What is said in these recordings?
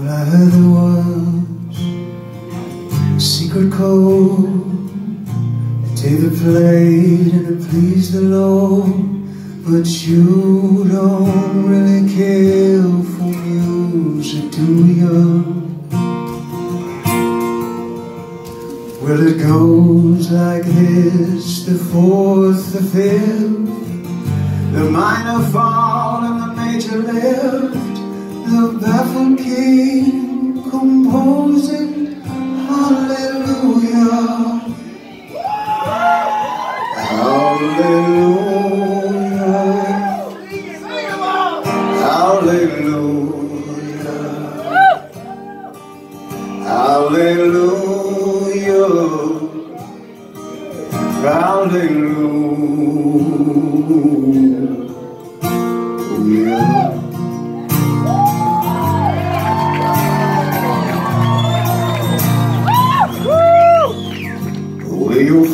What I the words, secret code that David played and it pleased the Lord. But you don't really care for music, do you? Well, it goes like this, the fourth, the fifth, the minor fall.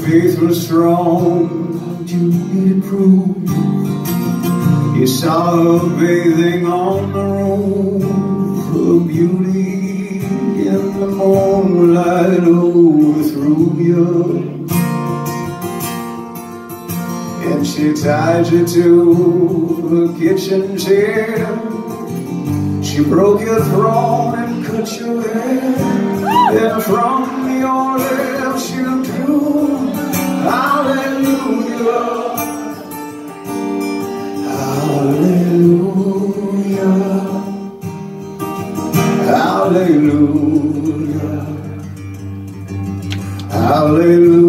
Faith was strong, you needed proof. You saw her bathing on the roof, her beauty in the moonlight overthrew you. And she tied you to a kitchen chair. She broke your throne and cut your hair. And from your lips Hallelujah. Hallelujah.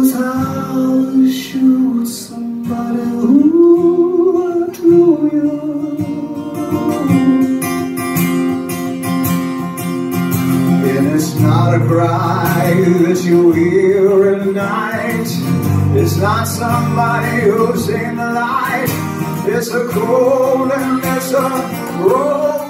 Was how to shoot somebody who drew you. And it's not a cry that you hear at night. It's not somebody who's in the light. It's a cold and it's a broken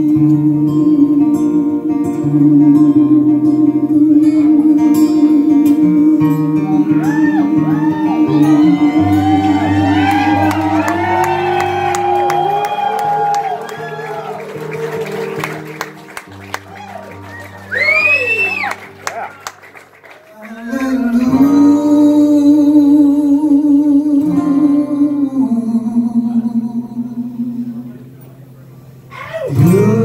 You.